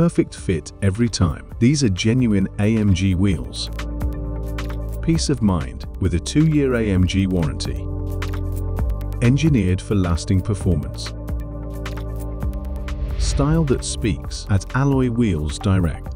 perfect fit every time. These are genuine AMG wheels. Peace of mind with a two-year AMG warranty. Engineered for lasting performance. Style that speaks at Alloy Wheels Direct.